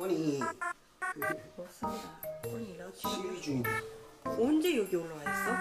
꼬니 맞습니다. 아니 나 지금 시위 중이다. 언제 여기 올라와 있어?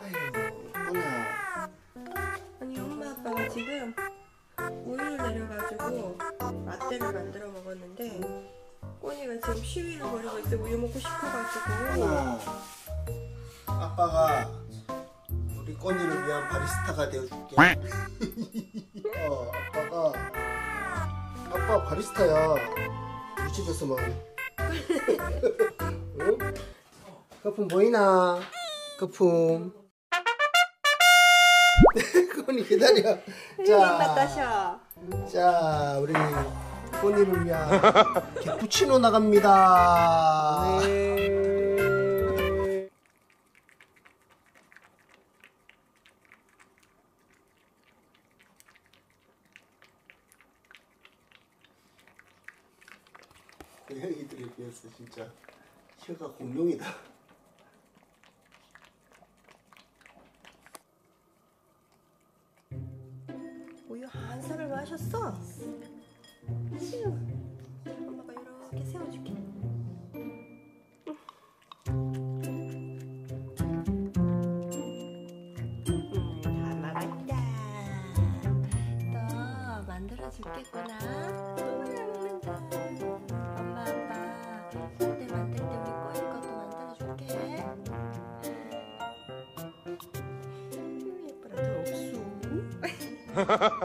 아이고. 아니 엄마 아빠가 지금 우유를 내려가지고 라떼를 만들어 먹었는데 꼬니가 지금 시위를 벌이고 있어 우유 먹고 싶어가지고 꼬나. 아빠가 우리 꼬니를 위한 바리스타가 되어줄게. 아빠 바리스타야. 우리 집에서만. 응? 거품 보이나? 거품. 꼬니 기다려. 다셔 자, 우리 꼬니를 위한 개푸치노 나갑니다. 고양이들에 비해서 진짜 혀가 공룡이다. 우유 한 살을 마셨어 휴. 엄마가 이렇게 세워줄게 음, 다 먹었다 또 만들어줄겠구나 끝.